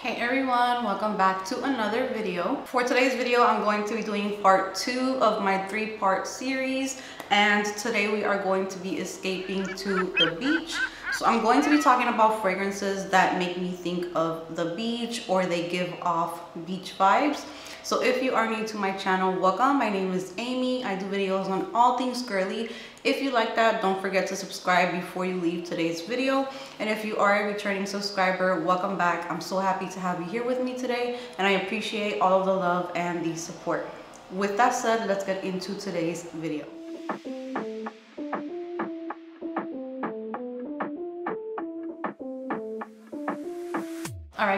Hey everyone, welcome back to another video. For today's video, I'm going to be doing part two of my three-part series and today we are going to be escaping to the beach. So I'm going to be talking about fragrances that make me think of the beach or they give off beach vibes. So if you are new to my channel, welcome. My name is Amy. I do videos on all things girly. If you like that, don't forget to subscribe before you leave today's video. And if you are a returning subscriber, welcome back. I'm so happy to have you here with me today and I appreciate all of the love and the support. With that said, let's get into today's video.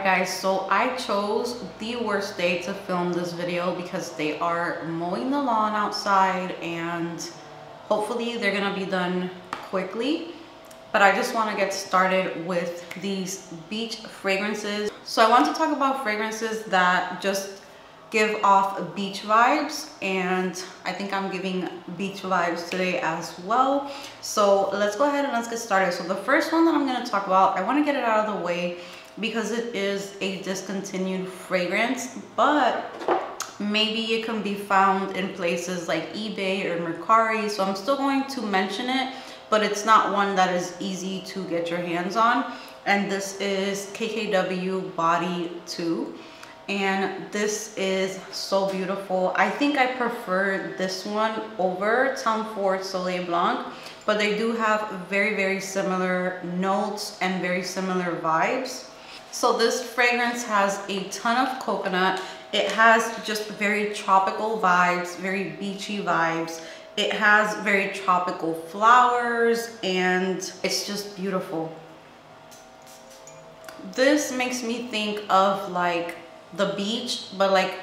Alright guys, so I chose the worst day to film this video because they are mowing the lawn outside and hopefully they're gonna be done quickly. But I just wanna get started with these beach fragrances. So I want to talk about fragrances that just give off beach vibes and I think I'm giving beach vibes today as well. So let's go ahead and let's get started. So the first one that I'm gonna talk about, I wanna get it out of the way because it is a discontinued fragrance, but maybe it can be found in places like eBay or Mercari. So I'm still going to mention it, but it's not one that is easy to get your hands on. And this is KKW Body 2. And this is so beautiful. I think I prefer this one over Tom Ford Soleil Blanc, but they do have very, very similar notes and very similar vibes. So this fragrance has a ton of coconut. It has just very tropical vibes, very beachy vibes. It has very tropical flowers and it's just beautiful. This makes me think of like the beach, but like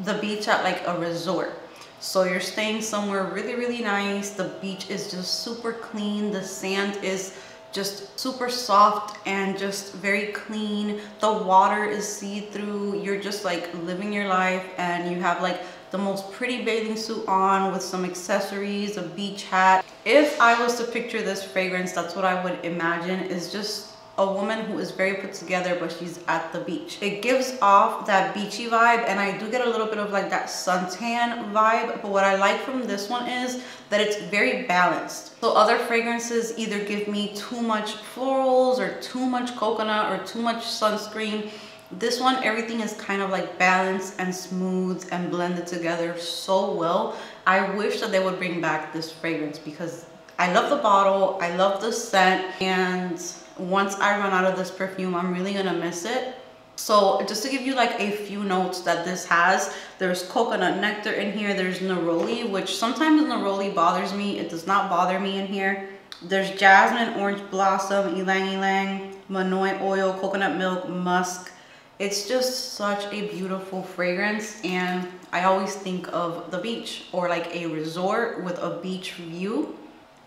the beach at like a resort. So you're staying somewhere really, really nice. The beach is just super clean. The sand is just super soft and just very clean. The water is see-through. You're just like living your life and you have like the most pretty bathing suit on with some accessories, a beach hat. If I was to picture this fragrance, that's what I would imagine is just a woman who is very put together but she's at the beach. It gives off that beachy vibe and i do get a little bit of like that suntan vibe but what i like from this one is that it's very balanced. So other fragrances either give me too much florals or too much coconut or too much sunscreen. This one everything is kind of like balanced and smooth and blended together so well. I wish that they would bring back this fragrance because i love the bottle i love the scent and once I run out of this perfume, I'm really gonna miss it. So just to give you like a few notes that this has, there's coconut nectar in here, there's neroli, which sometimes neroli bothers me. It does not bother me in here. There's jasmine, orange blossom, ylang ylang, monoi oil, coconut milk, musk. It's just such a beautiful fragrance and I always think of the beach or like a resort with a beach view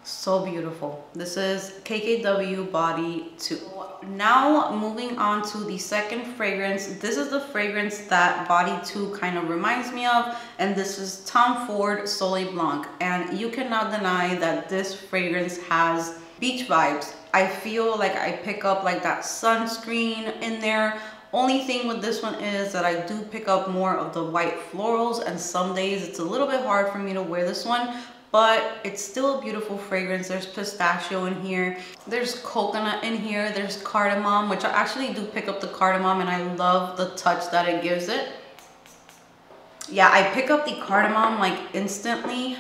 so beautiful. This is kkw body 2 now moving on to the second fragrance. This is the fragrance that body 2 kind of reminds me of and this is tom ford soleil blanc. And you cannot deny that this fragrance has beach vibes. I feel like i pick up like that sunscreen in there. Only thing with this one is that I do pick up more of the white florals and some days it's a little bit hard for me to wear this one but it's still a beautiful fragrance. There's pistachio in here. There's coconut in here. There's cardamom, which I actually do pick up the cardamom and I love the touch that it gives it. Yeah, I pick up the cardamom like instantly.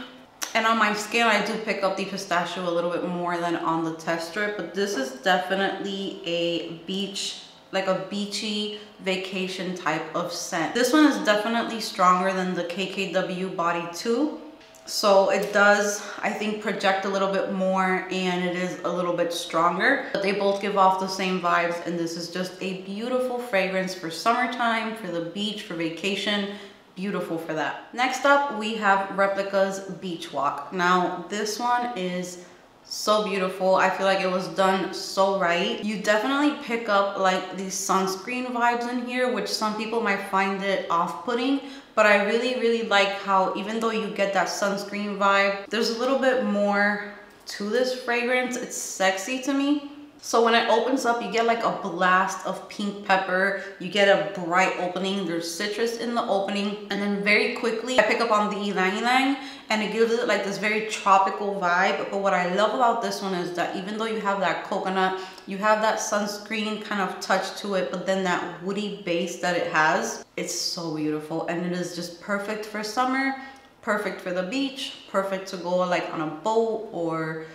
And on my skin, I do pick up the pistachio a little bit more than on the test strip. But this is definitely a beach like a beachy vacation type of scent. This one is definitely stronger than the KKW Body 2 so it does, I think, project a little bit more and it is a little bit stronger. But they both give off the same vibes and this is just a beautiful fragrance for summertime, for the beach, for vacation. Beautiful for that. Next up, we have Replica's Beach Walk. Now, this one is so beautiful i feel like it was done so right you definitely pick up like these sunscreen vibes in here which some people might find it off-putting but I really, really like how even though you get that sunscreen vibe, there's a little bit more to this fragrance. It's sexy to me. So when it opens up, you get like a blast of pink pepper. You get a bright opening. There's citrus in the opening. And then very quickly, I pick up on the ylang ylang and it gives it like this very tropical vibe. But what I love about this one is that even though you have that coconut, you have that sunscreen kind of touch to it, but then that woody base that it has, it's so beautiful. And it is just perfect for summer, perfect for the beach, perfect to go like on a boat or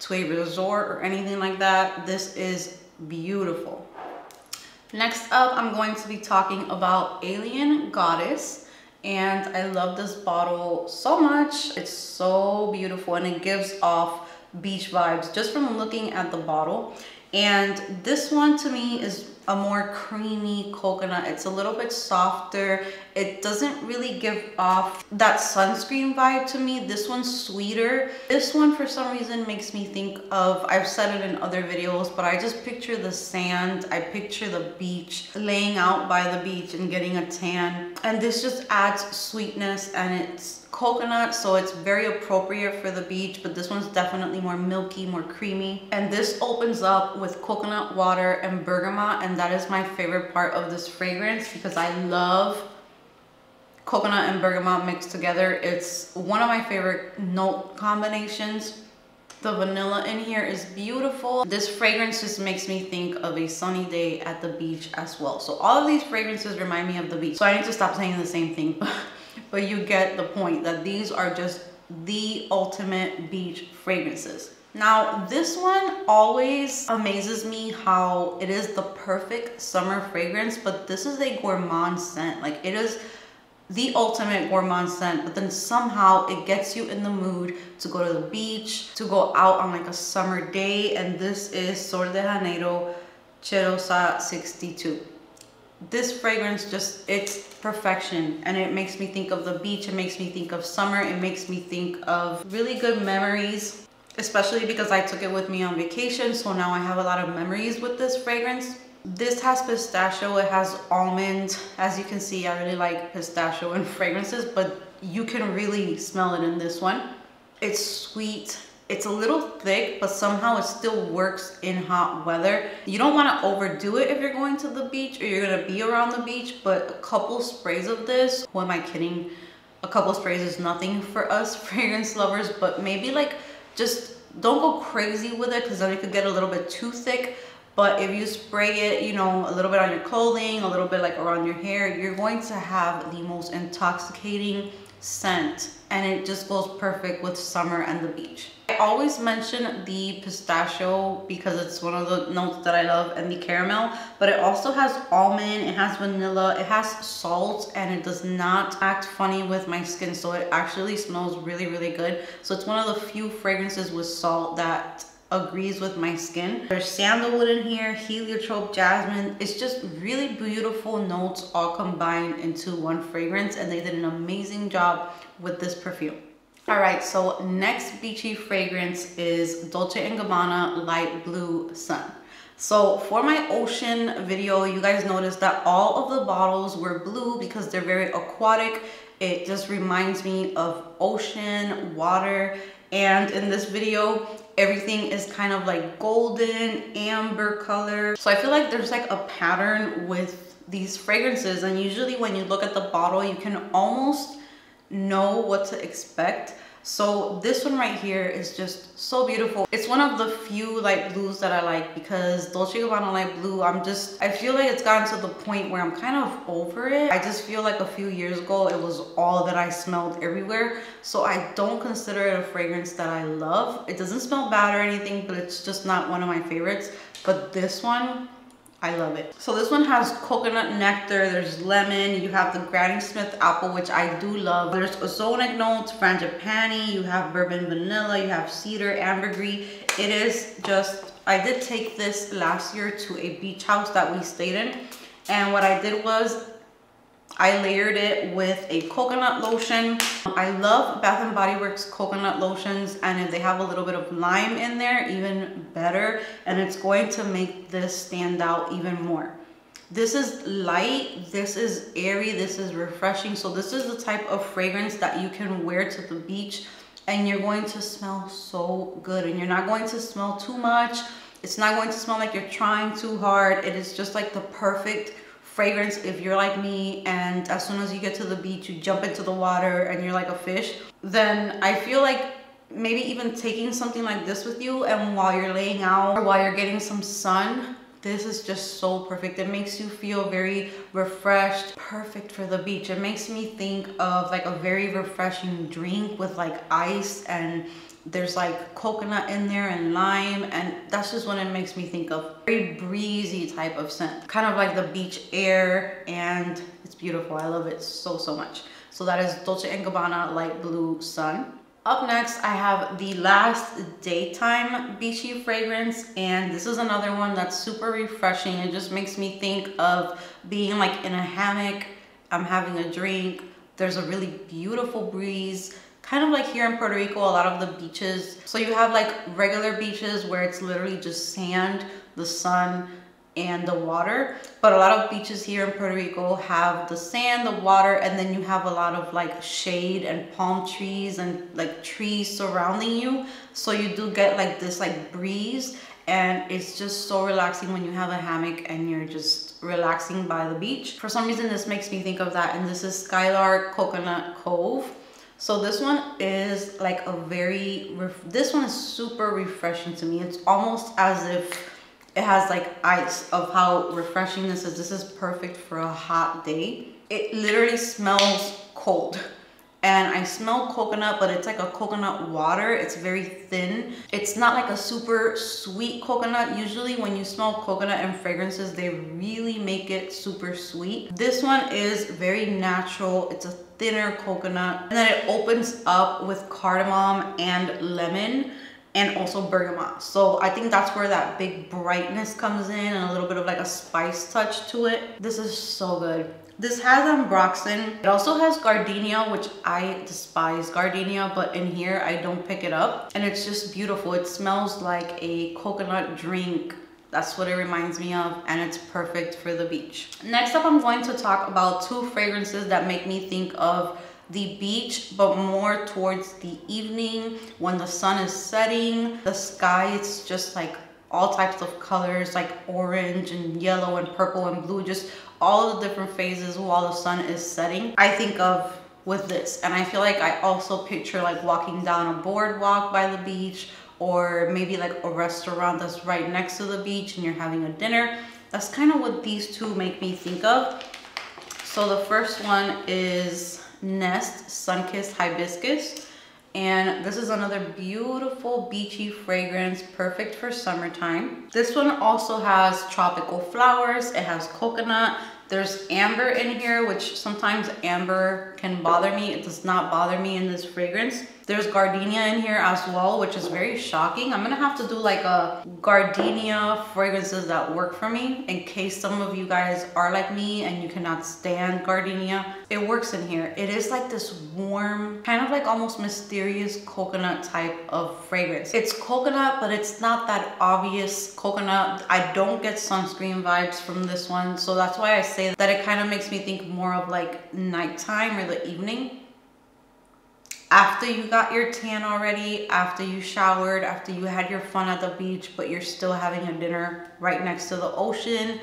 to a resort or anything like that. This is beautiful. Next up, I'm going to be talking about Alien Goddess. And I love this bottle so much. It's so beautiful and it gives off beach vibes just from looking at the bottle. And this one to me is a more creamy coconut. It's a little bit softer. It doesn't really give off that sunscreen vibe to me. This one's sweeter. This one for some reason makes me think of, I've said it in other videos, but I just picture the sand. I picture the beach, laying out by the beach and getting a tan. And this just adds sweetness and it's coconut so it's very appropriate for the beach but this one's definitely more milky more creamy and this opens up with coconut water and bergamot and that is my favorite part of this fragrance because I love coconut and bergamot mixed together it's one of my favorite note combinations the vanilla in here is beautiful. This fragrance just makes me think of a sunny day at the beach as well. So all of these fragrances remind me of the beach. So I need to stop saying the same thing. but you get the point that these are just the ultimate beach fragrances. Now, this one always amazes me how it is the perfect summer fragrance, but this is a gourmand scent. Like it is the ultimate gourmand scent, but then somehow it gets you in the mood to go to the beach, to go out on like a summer day. And this is Sol de Janeiro Cheirosa 62 this fragrance just it's perfection and it makes me think of the beach it makes me think of summer it makes me think of really good memories especially because I took it with me on vacation so now I have a lot of memories with this fragrance. This has pistachio it has almond as you can see I really like pistachio and fragrances but you can really smell it in this one. It's sweet it's a little thick, but somehow it still works in hot weather. You don't want to overdo it if you're going to the beach or you're going to be around the beach, but a couple sprays of this, who am I kidding? A couple sprays is nothing for us fragrance lovers, but maybe like just don't go crazy with it because then it could get a little bit too thick. But if you spray it, you know, a little bit on your clothing, a little bit like around your hair, you're going to have the most intoxicating scent and it just goes perfect with summer and the beach. I always mention the pistachio because it's one of the notes that I love and the caramel, but it also has almond, it has vanilla, it has salt, and it does not act funny with my skin. So it actually smells really, really good. So it's one of the few fragrances with salt that agrees with my skin. There's sandalwood in here, heliotrope, jasmine. It's just really beautiful notes all combined into one fragrance and they did an amazing job with this perfume. All right, so next beachy fragrance is Dolce & Gabbana Light Blue Sun. So for my ocean video, you guys noticed that all of the bottles were blue because they're very aquatic. It just reminds me of ocean, water, and in this video, everything is kind of like golden, amber color. So I feel like there's like a pattern with these fragrances and usually when you look at the bottle, you can almost know what to expect. So this one right here is just so beautiful. It's one of the few light blues that I like because Dolce Gabbana light blue, I'm just, I feel like it's gotten to the point where I'm kind of over it. I just feel like a few years ago, it was all that I smelled everywhere. So I don't consider it a fragrance that I love. It doesn't smell bad or anything, but it's just not one of my favorites. But this one, I love it. So this one has coconut nectar, there's lemon, you have the Granny Smith apple, which I do love. There's ozonic notes, frangipani, you have bourbon vanilla, you have cedar, ambergris. It is just, I did take this last year to a beach house that we stayed in. And what I did was I layered it with a coconut lotion. I love Bath & Body Works coconut lotions and if they have a little bit of lime in there, even better. And it's going to make this stand out even more. This is light, this is airy, this is refreshing. So this is the type of fragrance that you can wear to the beach and you're going to smell so good and you're not going to smell too much It's not going to smell like you're trying too hard. It is just like the perfect fragrance if you're like me and as soon as you get to the beach, you jump into the water and you're like a fish. Then I feel like maybe even taking something like this with you and while you're laying out or while you're getting some sun this is just so perfect it makes you feel very refreshed perfect for the beach it makes me think of like a very refreshing drink with like ice and there's like coconut in there and lime and that's just what it makes me think of. Very breezy type of scent. Kind of like the beach air and it's beautiful. I love it so so much. So that is dolce & gabbana light blue sun. Up next, I have the last daytime beachy fragrance and this is another one that's super refreshing. It just makes me think of being like in a hammock, I'm having a drink, there's a really beautiful breeze, kind of like here in Puerto Rico, a lot of the beaches. So you have like regular beaches where it's literally just sand, the sun, and the water. But a lot of beaches here in Puerto Rico have the sand the water and then you have a lot of like shade and palm trees and like trees surrounding you. So you do get like this like breeze and it's just so relaxing when you have a hammock and you're just relaxing by the beach. For some reason this makes me think of that and this is Skylar Coconut Cove so this one is like a very this one is super refreshing to me it's almost as if it has like ice of how refreshing this is. This is perfect for a hot day. It literally smells cold. And I smell coconut, but it's like a coconut water. It's very thin. It's not like a super sweet coconut. Usually when you smell coconut and fragrances, they really make it super sweet. This one is very natural. It's a thinner coconut. And then it opens up with cardamom and lemon and also bergamot. So I think that's where that big brightness comes in and a little bit of like a spice touch to it. This is so good. This has ambroxan. It also has gardenia, which I despise gardenia, but in here I don't pick it up. And it's just beautiful. It smells like a coconut drink that's what it reminds me of and it's perfect for the beach. Next up, I'm going to talk about two fragrances that make me think of the beach but more towards the evening when the sun is setting the sky it's just like all types of colors like orange and yellow and purple and blue just all the different phases while the sun is setting i think of with this. And i feel like i also picture like walking down a boardwalk by the beach or maybe like a restaurant that's right next to the beach and you're having a dinner. That's kind of what these two make me think of. So the first one is Nest Sunkissed Hibiscus. And this is another beautiful beachy fragrance, perfect for summertime. This one also has tropical flowers. It has coconut. There's amber in here, which sometimes amber can bother me. It does not bother me in this fragrance. There's gardenia in here as well, which is very shocking. I'm gonna have to do like a gardenia fragrances that work for me in case some of you guys are like me and you cannot stand gardenia. It works in here. It is like this warm, kind of like almost mysterious coconut type of fragrance. It's coconut, but it's not that obvious coconut. I don't get sunscreen vibes from this one. So that's why I say that it kind of makes me think more of like nighttime or the evening after you got your tan already, after you showered, after you had your fun at the beach, but you're still having a dinner right next to the ocean,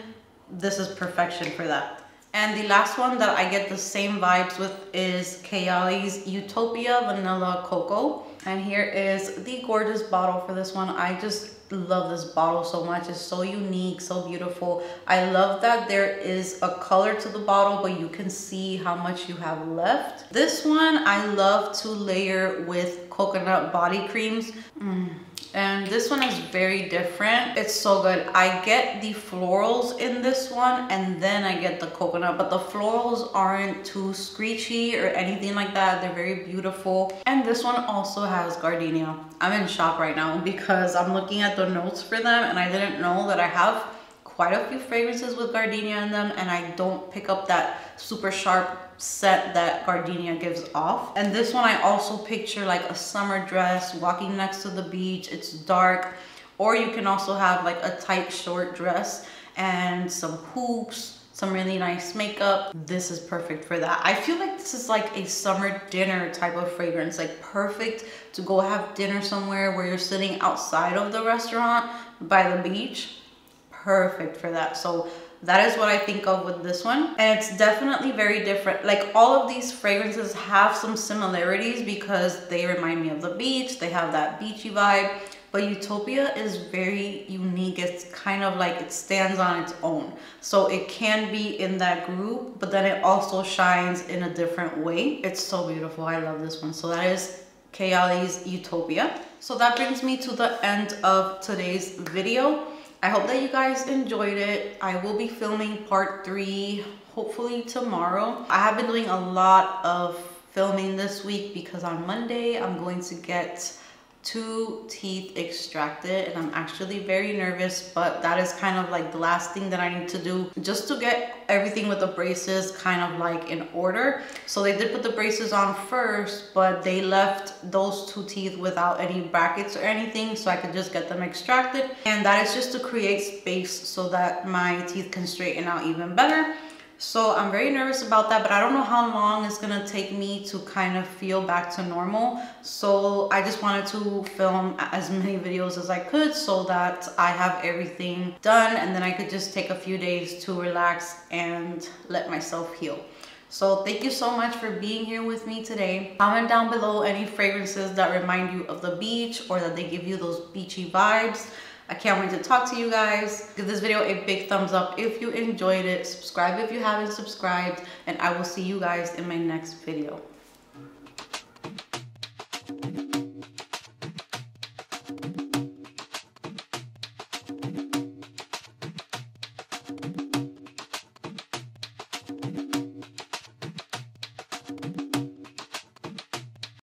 this is perfection for that. And the last one that I get the same vibes with is Kayali's Utopia Vanilla Coco. And here is the gorgeous bottle for this one. I just love this bottle so much. It's so unique so beautiful. I love that there is a color to the bottle but you can see how much you have left. This one i love to layer with coconut body creams. Mm and this one is very different. It's so good. I get the florals in this one and then i get the coconut but the florals aren't too screechy or anything like that. They're very beautiful. And this one also has gardenia. I'm in shock right now because i'm looking at the notes for them and i didn't know that i have quite a few fragrances with gardenia in them and i don't pick up that super sharp scent that gardenia gives off. And this one i also picture like a summer dress walking next to the beach it's dark. Or you can also have like a tight short dress and some hoops some really nice makeup. This is perfect for that. I feel like this is like a summer dinner type of fragrance like perfect to go have dinner somewhere where you're sitting outside of the restaurant by the beach, perfect for that. So that is what I think of with this one. And it's definitely very different. Like all of these fragrances have some similarities because they remind me of the beach. They have that beachy vibe. But Utopia is very unique. It's kind of like it stands on its own. So it can be in that group, but then it also shines in a different way. It's so beautiful. I love this one. So that is Kayali's Utopia. So that brings me to the end of today's video. I hope that you guys enjoyed it. I will be filming part three, hopefully tomorrow. I have been doing a lot of filming this week because on Monday I'm going to get two teeth extracted and I'm actually very nervous but that is kind of like the last thing that I need to do just to get everything with the braces kind of like in order. So they did put the braces on first but they left those two teeth without any brackets or anything so I could just get them extracted. And that is just to create space so that my teeth can straighten out even better so I'm very nervous about that, but I don't know how long it's gonna take me to kind of feel back to normal. So I just wanted to film as many videos as I could so that I have everything done and then I could just take a few days to relax and let myself heal. So thank you so much for being here with me today. Comment down below any fragrances that remind you of the beach or that they give you those beachy vibes. I can't wait to talk to you guys. Give this video a big thumbs up if you enjoyed it. Subscribe if you haven't subscribed. And I will see you guys in my next video.